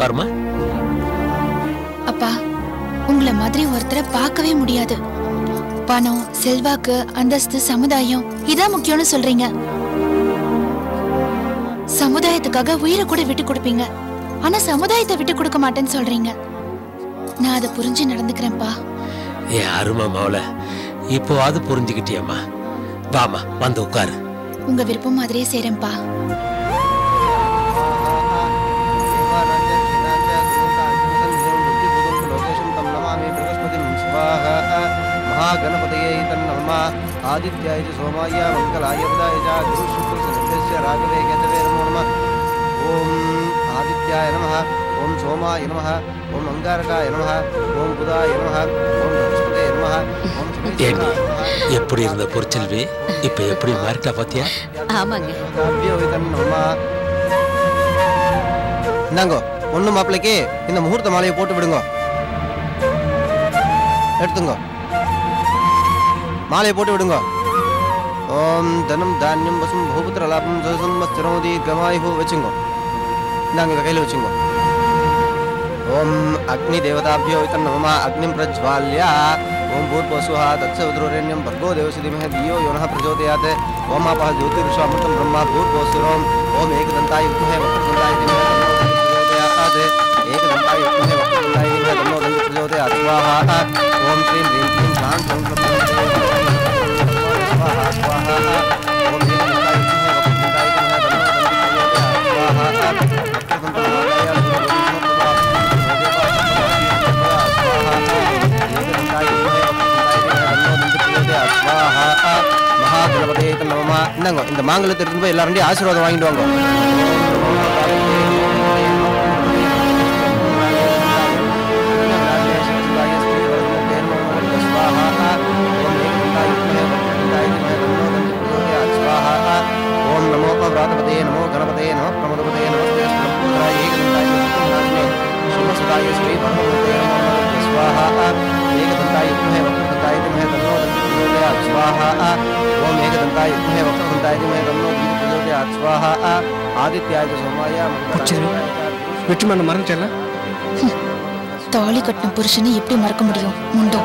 உட்காருமா? அப்பா உங்களை மாதிரி ஒருத்தரை பார்க்கவே முடியாது. பணம் செல்வாக்கு அந்தஸ்து சமுதாயம் இதான் முக்கியம்னு சொல்றீங்க. சமுதாயத்துக்காக உயிரை கூட விட்டு கொடுப்பீங்க. ஆனா சமுதாயத்தை விட்டு கொடுக்க மாட்டேன்னு சொல்றீங்க. நான் அதை புரிஞ்சு நடந்துக்கிறேன்ப்பா. என் அருமை மவள. இப்போவாது புரிஞ்சுக்கிட்டியம்மா. வாமா வந்து உட்காரு. உங்க விருப்பம் மாதிரியே செய்றேன்ப்பா. महागणपतये तन्नमः आदित्याय च सोमाय मङ्गलाय बुधाय च गुरुशुक्रसदस्य राघवे केतवे नमो नमः ॐ आदित्याय नमः ॐ सोमाय नमः ॐ अङ्गारकाय नमः ॐ बुधाय नमः ॐ बृहस्पतये नमः ॐ ஏண்டி सुमेशाय எப்படி இருந்த பொறிச்செல்வி இப்ப எப்படி மாறிட்டா பாத்தியா ஆமாங்க இந்தாங்கோ பொண்ணு மாப்பிள்ளைக்கு இந்த முகூர்த்த மாலையை போட்டு விடுங்க எடுத்துங்க மாலையை போட்டு விடுங்க ஓம் தனம் தானியம் வசும் பூபுத்திர லாபம் சதசம் ஸ்திரமதி கமாயுகு வச்சுங்க இந்தாங்க எங்கள் கையில் வச்சுங்க ஓம் அக்னி தேவதாபியோ வித்தம் நமமா அக்னிம் பிரஜ்வால்யா ஓம் பூர்வசுஹா தத்சவித்ரோரண்யம் பர்கோ தேவசுதிமஹ தியோ யோனஹ பிரச்சோதயாத் ஓம் ஆபஹ ஜோதிர்ஷோ அமிர்தம் பிரம்மா பூர்வசுரோம் ஓம் ஏகதந்தாய யுக்மஹே வக்ரதந்தாய திமஹ தன்னோ தந்தி பிரச்சோதயாத் ஏகதந்தாய யுக்மஹே வக்ரதந்தாய திமஹ தன்னோ தந்தி பிரச்சோதே அத்வாஹா. ஓம் ஸ்ரீம் ஹ்ரீம் ஸ்ரீம் சாம் சௌம் மகாகணபதே நமமா இந்தாங்க இந்த மாங்கலத்திற்கு போய் எல்லாருடைய ஆசீர்வாதம் வாங்கிட்டு வாங்க. ஓம் ஏகதந்தாய வித்மஹே வக்ரதுண்டாய தீமஹி தன்னோ தந்தி பிரச்சோதயாத் ஸ்வாஹா ஆதித்யாய ச சோமாய மங்களாய வெற்றிமான மறந்துட்டல தாலி கட்டின புருஷனை எப்படி மறக்க முடியும் முண்டோ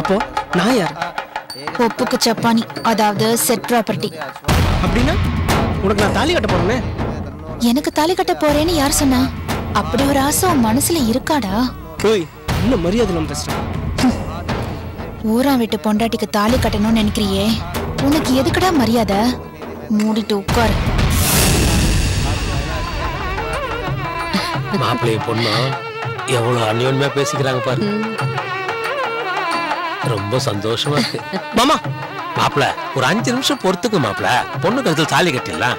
அப்போ நான் யார் ஒப்புக்கு சப்பானி அதாவது செட் ப்ராப்பர்ட்டி அப்படின்னா உனக்கு நான் தாலி கட்ட போறேனே எனக்கு தாலி கட்ட போறேன்னு யார் சொன்னா அப்படி ஒரு ஆசை உன் மனசுல இருக்காடா? போய் இன்னும் மரியாதை நம்ம பேசுறேன் ஊரா விட்டு பொண்டாட்டிக்கு தாலி கட்டணும்னு நினைக்கிறியே? உனக்கு எதுக்குடா மரியாதை? மூடிட்டு உட்காரு. மாப்பிள்ளையும் பொண்ணும் எவ்வளவு அந்யோன்மையா பேசிக்கிறாங்க பாரு. ரொம்ப சந்தோஷமா இருக்கு. மாமா மாப்பிள ஒரு அஞ்சு நிமிஷம் பொறுத்துக்கு மாப்பிள. பொண்ணு கழுத்தில் தாலி கட்டிடலாம்.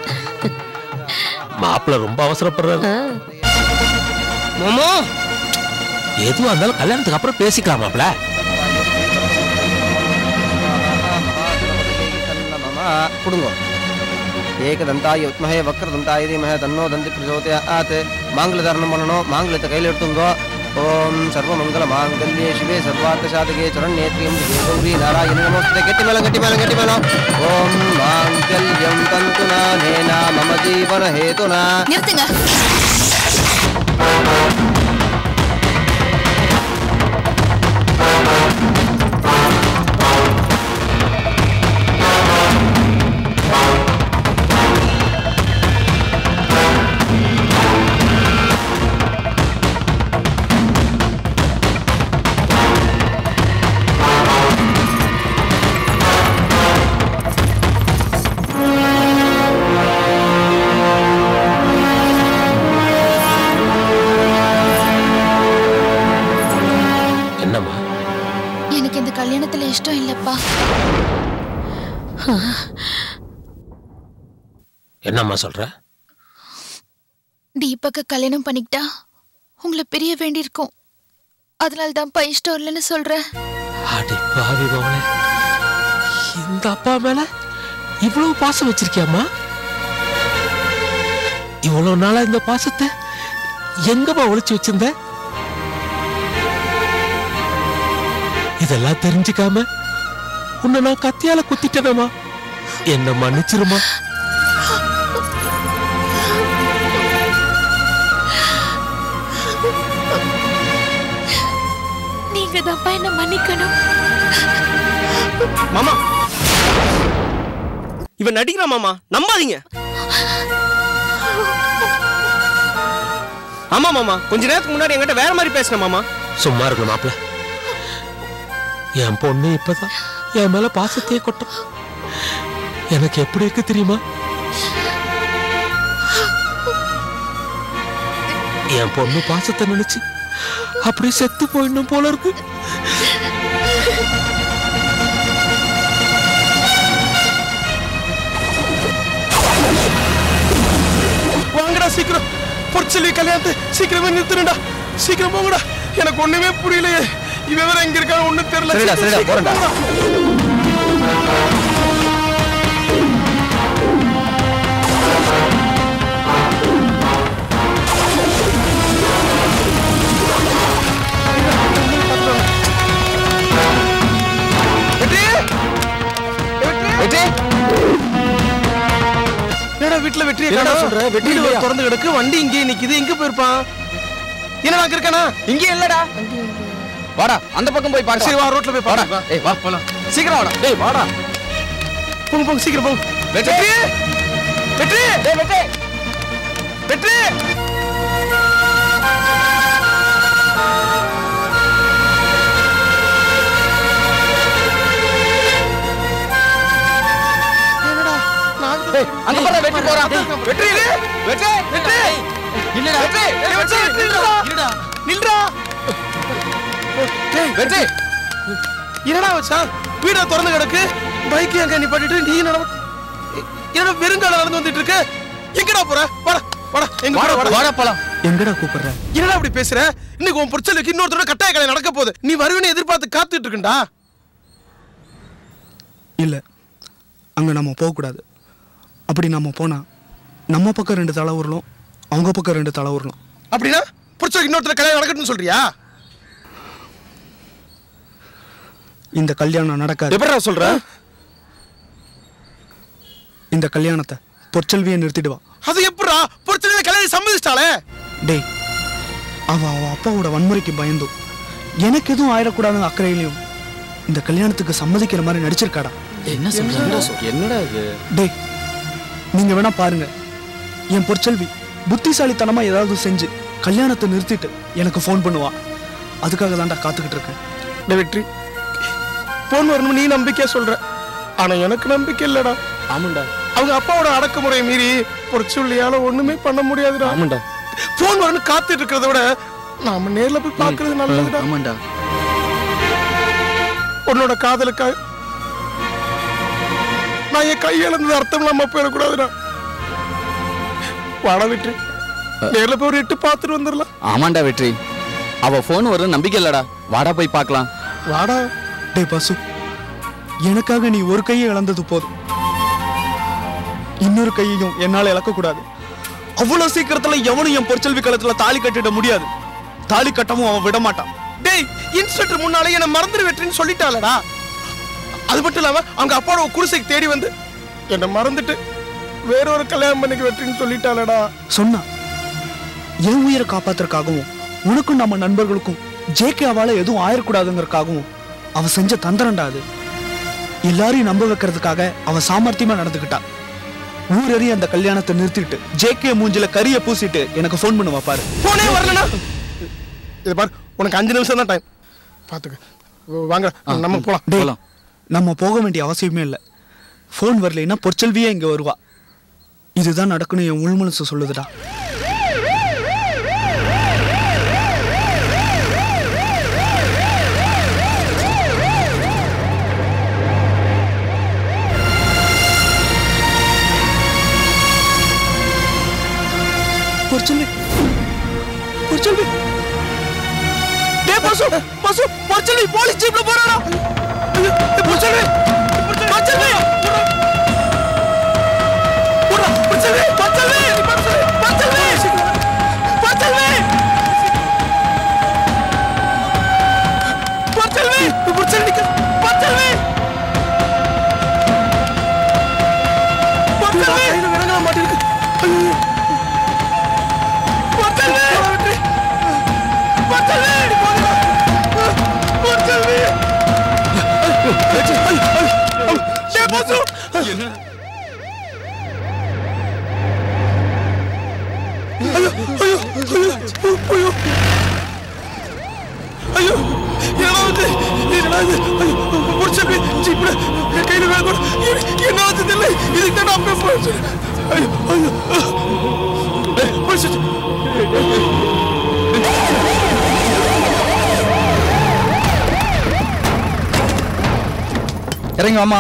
மாப்பிள ரொம்ப அவசரப்படுறாரு. மாமா. எதுவா இருந்தாலும் கல்யாணத்துக்கு அப்புறம் பேசிக்கலாம் மாப்பிள கொடுங்க. ஏகதந்தாய வித்மஹே வக்ரதந்தாய தீமஹே தன்னோ தந்தி பிரச்சோதயாத் மாங்கல தாரணம் பண்ணணும் மாங்கலத்தை கையில் எடுத்துங்கோ. ஓம் சர்வமங்கல மாங்கல்யே சிவே சர்வார்த்த சாதகே சரண்யேத்ரியம் கௌரி நாராயண நமஸ்தே கெட்டி மேளம் கெட்டி மேளம் கெட்டி மேளம் ஓம் மாங்கல்யம் தந்துனா நேனா மம ஜீவன ஹேதுனா நிறுத்துங்க. கல்யாணத்துல இஷ்டம் இல்லப்பா. என்னம்மா சொல்ற? தீபக்க கல்யாணம் பண்ணிக்கிட்டா உங்களை பிரிய வேண்டியிருக்கும். அதனால தான்ப்பா இஷ்டம் இல்லைன்னு சொல்றேன் அடி பாவி மவனே. இந்த அப்பா மேல இவ்வளவு பாசம் வச்சிருக்கியாம்மா? இவ்வளவு நாளா இந்த பாசத்தை எங்கம்மா ஒளிச்சு வச்சிருந்த? இதெல்லாம் தெரிஞ்சுக்காம உன்னை நான் கத்தியால குத்திட்டவேமா என்ன மன்னிச்சிருமா நீங்க தப்பா என்ன மன்னிக்கணும். மாமா. இவன் நடிக்கிறா மாமா. நம்பாதீங்க. ஆமா மாமா. கொஞ்ச நேரத்துக்கு முன்னாடி என்கிட்ட வேற மாதிரி பேசின மாமா. சும்மா இருக்கணும் மாப்பிள்ள. என் பொண்ணு இப்பதான் என் மேல பாசத்தையே கொட்டும் எனக்கு எப்படி இருக்கு தெரியுமா? என் பொண்ணு பாசத்தை நினைச்சு அப்படியே செத்து போயிடணும் போல இருக்கு. வாங்கடா சீக்கிரம். பொற்செல்வி கல்யாணத்தை சீக்கிரமே நிறுத்துறா சீக்கிரம் போங்கடா. எனக்கு ஒண்ணுமே புரியலையே. இவன் இங்க இருக்கான்னு ஒண்ணும் தெரியல. சரிடா சரிடா போறடா வீட்டுல வெற்றி சொல்ற? வெற்றி திறந்து கிடக்கு வண்டி இங்கே நிக்குது எங்க போயிருப்பான் என்ன வாக்கு இருக்கானா? இங்கே இல்லடா. வாடா அந்த பக்கம் போய் சரி பாக்கலாம் வா ரோட்ல போய் பாடா ஏய் வா போலாம். சீக்கிரம் வாடா. டேய் வாடா. போங்க போங்க சீக்கிரம் போங்க. வெற்றி! வெற்றி. டேய் வெற்றி. வெற்றி. அங்க பாரு வெற்றி போறான் வெற்றி. வெற்றி வெற்றி. இல்லடா வெற்றி. வெற்றி. நில்றா நில்றா வெற்றி. என்னடா வச்சான் வீட திறந்து கிடக்கு. பைக் அங்க நிப்பாட்டிட்டு நீ நட என்னடா வெறுங்கால நடந்து வந்துட்டு இருக்க எங்கடா போற? வாடா வாடா எங்க வாடா வாடா வாடா போலாம். எங்கடா கூப்பிடுற? என்னடா அப்படி பேசுற? இன்னைக்கு உன் பொருச்சலுக்கு இன்னொருத்தரோட கட்டாய கலை நடக்க போகுது. நீ வருவேன்னு எதிர்பார்த்து காத்துட்டு இருக்கண்டா. இல்லை. அங்கே நம்ம போகக்கூடாது. அப்படி நம்ம போனால் நம்ம பக்கம் ரெண்டு தலை உருளும் அவங்க பக்கம் ரெண்டு தலை உருளும் அப்படின்னா பொருச்சலுக்கு இன்னொருத்தர கல்யாணம் நடக்கட்டும்னு சொல்றியா? இந்த கல்யாணம் நடக்காது. எப்படிடா சொல்ற? இந்த கல்யாணத்தை பொற்செல்வியை நிறுத்திடுவா. அது எப்படிடா பொருச்சலுக்கு கல்யாணம் சம்மதிச்சிட்டாளே? டேய் அவ அவ அப்பாவோட வன்முறைக்கு பயந்தும் எனக்கு எதுவும் ஆயிடக்கூடாதுன்னு அக்கறையிலையும் இந்த கல்யாணத்துக்கு சம்மதிக்கிற மாதிரி நடிச்சிருக்காடா. என்ன என்னடா இது? டேய் நீங்க வேணா பாருங்க. என் பொற்செல்வி புத்திசாலித்தனமா ஏதாவது செஞ்சு கல்யாணத்தை நிறுத்திட்டு எனக்கு ஃபோன் பண்ணுவா. அதுக்காக தான்டா காத்துக்கிட்டு இருக்கேன். டேய் வெற்றி. போன் வரணும் நீ நம்பிக்கையா சொல்ற? ஆனா எனக்கு நம்பிக்கை இல்லடா. ஆமாண்டா. அவங்க அப்பாவோட அடக்குமுறையை மீறி பொருச்சொல்லியால ஒண்ணுமே பண்ண முடியாதுடா. ஆமாண்டா. போன் வரணும் காத்துட்டு இருக்கிறத விட நாம நேர்ல போய் பார்க்கிறது நல்லதுடா. ஆமாண்டா. உன்னோட காதலுக்காக நான் என் கையிழந்தது அர்த்தம் இல்லாம போயிடக்கூடாதுடா. வாடா விட்டு நேர்ல போய் ஒரு எட்டு பார்த்துட்டு வந்துடலாம். ஆமாண்டா வெற்றி. அவ போன் வரும் நம்பிக்கை இல்லடா. வாடா போய் பார்க்கலாம். வாடா. டேய் பாசு எனக்காக நீ ஒரு கையை இழந்தது போதும். இன்னொரு கையையும் என்னால இழக்கக்கூடாது. அவ்வளவு சீக்கிரத்துல எவனும் என் பொற்செல்வி களத்துல தாலி கட்டிட முடியாது. தாலி கட்டவும் அவன் விட மாட்டான். டேய் இன்ஸ்பெக்டர் முன்னாலே என்ன மறந்துடு வெற்றின்னு சொல்லிட்டாளடா. அது மட்டும் இல்லாம அவங்க அப்பாவோட குடிசைக்கு தேடி வந்து என்ன மறந்துட்டு வேற ஒரு கல்யாணம் பண்ணிக்க வெற்றின்னு சொல்லிட்டாளடா. சொன்னா என் உயிரை காப்பாத்துறதுக்காகவும் உனக்கும் நம்ம நண்பர்களுக்கும் ஜேகே அவால எதுவும் ஆயிடக்கூடாதுங்கிறதுக்காகவும் அவ செஞ்ச தந்திரண்டா அது. எல்லாரையும் நம்ப வைக்கிறதுக்காக அவ சாமர்த்தியமா நடந்துக்கிட்டா ஊரறி அந்த கல்யாணத்தை நிறுத்திட்டு ஜேகே மூஞ்சில கரிய பூசிட்டு எனக்கு ஃபோன் பண்ணுவா பாரு. போனே வரலனா இது பாரு உனக்கு அஞ்சு நிமிஷம் தான் டைம் பாத்துக்க. வாங்க நம்ம போலாம். போலாம். நம்ம போக வேண்டிய அவசியமே இல்லை. ஃபோன் வரலைன்னா பொற்செல்வியே இங்க வருவா. இதுதான் நடக்கணும் என் உள்மனசு சொல்லுதுடா. ପଡ଼ିଛନ୍ତି ପଡ଼ିଛନ୍ତି ଦେ ପଶୁ ପଶୁ ପଡ଼ିଛନ୍ତି ପଡ଼ିଛି ପ୍ରବରଣ ପଡ଼ିଛନ୍ତି ପଡ଼ିଛନ୍ତି ପଡ଼ିଛନ୍ତି ପଡ଼ିଛନ୍ତି தெரியல இதுக்கு தான் நான் இறங்கி வாமா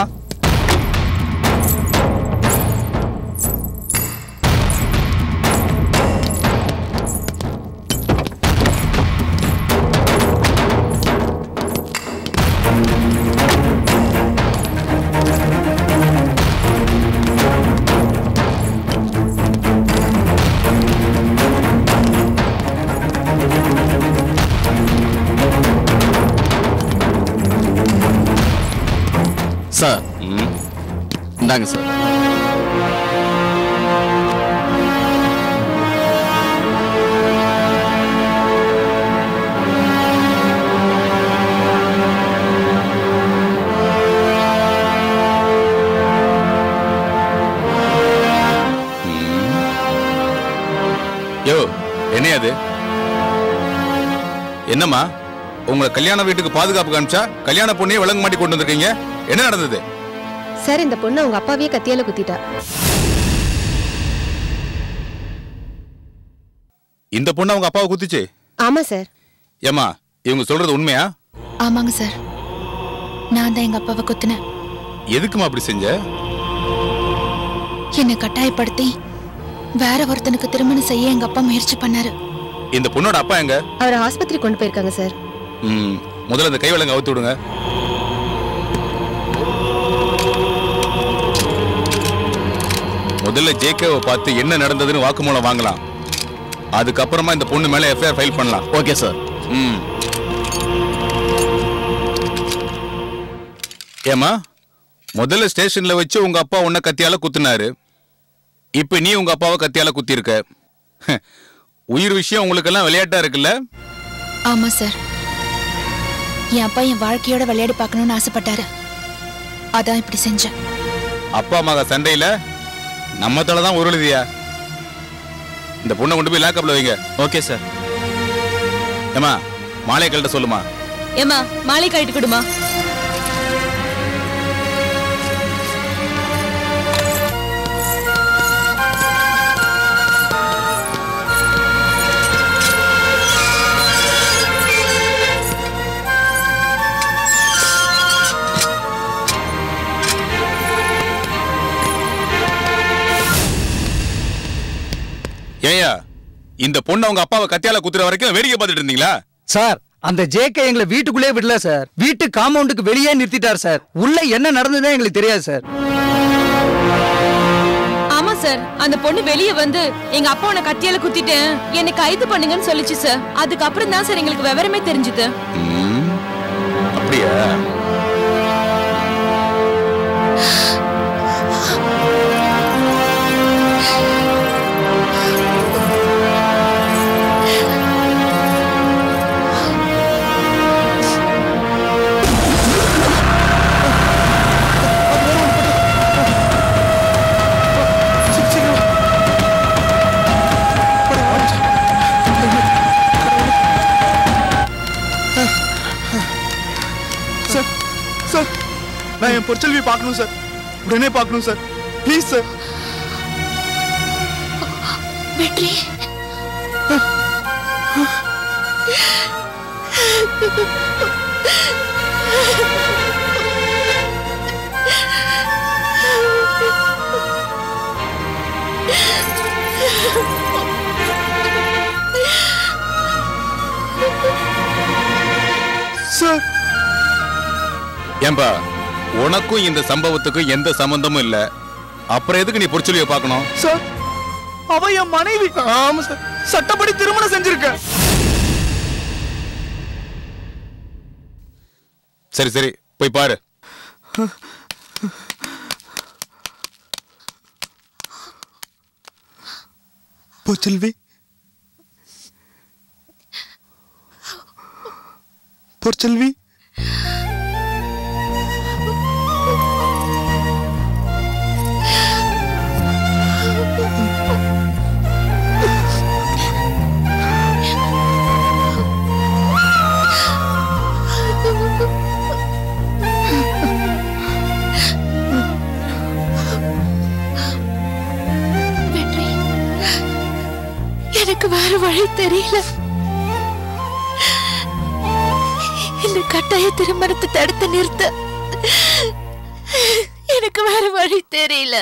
சார். இந்தாங்க சார். யோ என்னையா அது என்னம்மா? உங்களை கல்யாண வீட்டுக்கு பாதுகாப்பு காமிச்சா கல்யாண பொண்ணையே விலங்கு மாட்டி கொண்டு வந்திருக்கீங்க? என்ன நடந்தது? சார் இந்த பொண்ணு உங்க அப்பாவையே கத்தியால குத்திட்டா. இந்த பொண்ணு அவங்க அப்பாவை குத்திச்சு? ஆமா சார். ஏம்மா இவங்க சொல்றது உண்மையா? ஆமாங்க சார். நான் தான் எங்க அப்பாவை குத்தினேன். எதுக்குமா அப்படி செஞ்ச? என்னை கட்டாயப்படுத்தி வேற ஒருத்தனுக்கு திருமணம் செய்ய எங்க அப்பா முயற்சி பண்ணாரு. இந்த பொண்ணோட அப்பா எங்க? அவரை ஆஸ்பத்திரி கொண்டு போயிருக்காங்க சார். ம் முதல்ல இந்த கை விலங்க அவுத்து விடுங்க. முதல்ல ஜேகேவை பார்த்து என்ன நடந்ததுன்னு வாக்குமூலம் வாங்கலாம். அதுக்கப்புறமா இந்த பொண்ணு மேல எஃப்ஐஆர் ஃபைல் பண்ணலாம். ஓகே சார் ம். ஏமா முதல்ல ஸ்டேஷன்ல வச்சு உங்க அப்பா உன்னை கத்தியால குத்துனாரு. இப்ப நீ உங்க அப்பாவை கத்தியால குத்திருக்க உயிர் விஷயம் உங்களுக்கெல்லாம் விளையாட்டா இருக்குல்ல? ஆமா சார் என் அப்பா என் வாழ்க்கையோட விளையாடி பார்க்கணும்னு ஆசைப்பட்டாரு. அதான் இப்படி செஞ்சேன். அப்பா மக சண்டையில? நம்ம தலை தான் உருளுதியா? இந்த பொண்ணை கொண்டு போய் லேக்கப்ல வைங்க. ஓகே சார் ஏமா மாலை கழட்ட சொல்லுமா? ஏமா மாலை கழிட்டு கொடுமா? ஏயா இந்த பொண்ணு அவங்க அப்பாவை கத்தியால குத்துற வரைக்கும் வேடிக்கை பார்த்துட்டு இருந்தீங்களா? சார் அந்த ஜேகே எங்களை வீட்டுக்குள்ளே விடல சார். வீட்டு காம்பவுண்டுக்கு வெளியே நிறுத்திட்டார் சார். உள்ள என்ன நடந்ததுன்னு எங்களுக்கு தெரியாது சார். ஆமா சார். அந்த பொண்ணு வெளியே வந்து எங்க அப்பா உன கத்தியால குத்திட்டேன். என்னை கைது பண்ணுங்கன்னு சொல்லிச்சு சார். அதுக்கப்புறம் தான் சார் எங்களுக்கு விவரமே தெரிஞ்சது. ம், அப்படியா? என் பொற்செல்வி பார்க்கணும் சார் உடனே பார்க்கணும் sir please sir Vetri. Sir ஏன்பா? உனக்கும் இந்த சம்பவத்துக்கும் எந்த சம்பந்தமும் இல்ல. அப்புறம் எதுக்கு நீ பொற்சொல்லிய பார்க்கணும்? சார் அவ என் மனைவி. ஆமா சார். சட்டப்படி திருமணம் செஞ்சிருக்க. சரி சரி போய் பாரு. பொற்செல்வி பொற்செல்வி வழி தெரியல. இந்த கட்டாய திருமணத்தை தடுத்து நிறுத்த. எனக்கு வேற வழி தெரியல.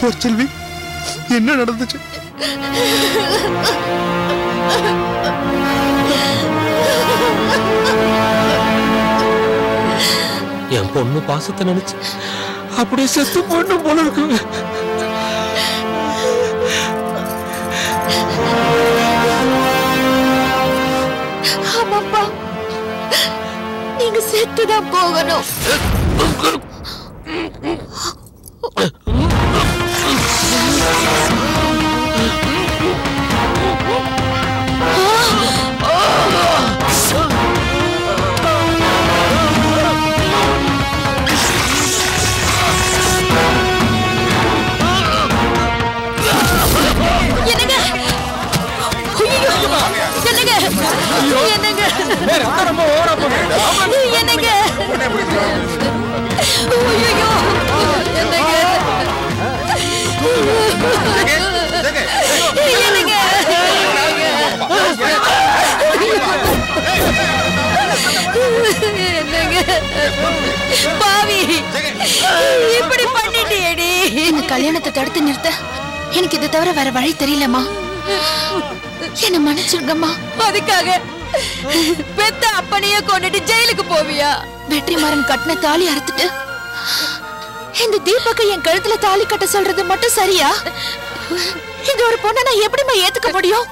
பொற்செல்வி என்ன நடந்துச்சு? என் பொண்ணு பாசத்தை நினைச்சு அப்படியே செத்து பொண்ணு போல இருக்கு ஆமாப்பா நீங்க செத்துதான் போகணும் இந்த கல்யாணத்தை தடுத்து நிறுத்த எனக்கு இதை தவிர வேற வழி தெரியலம்மா. என்ன மன்னிச்சிருங்கம்மா அதுக்காக பெத்த அப்பனையே கொண்டுட்டு ஜெயிலுக்கு போவியா? வெற்றிமாறன் கட்டின தாலி அறுத்துட்டு இந்த தீபக்கு என் கழுத்துல தாலி கட்ட சொல்றது மட்டும் சரியா? இந்த ஒரு பொண்ணை நான் எப்படிம்மா ஏத்துக்க முடியும்?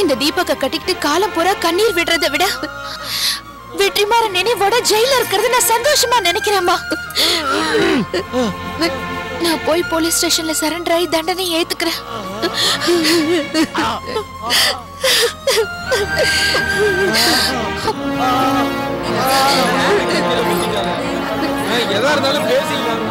இந்த தீபக்க கட்டிக்கிட்டு காலம் பூரா கண்ணீர் விடுறதை விட வெற்றிமாறன் நினைவோட ஜெயில இருக்கிறது நான் சந்தோஷமா நினைக்கிறேம்மா. நான் போய் போலீஸ் ஸ்டேஷன்ல சரண்டர் ஆகி தண்டனை ஏத்துக்கிறேன். எதா இருந்தாலும் பேசிக்கலாம்